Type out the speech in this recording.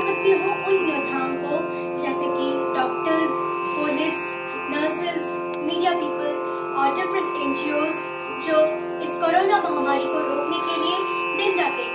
करती हूँ उन योद्धाओं को, जैसे कि doctors police nurses media people और डिफरेंट एनजीओ जो इस कोरोना महामारी को रोकने के लिए दिन रात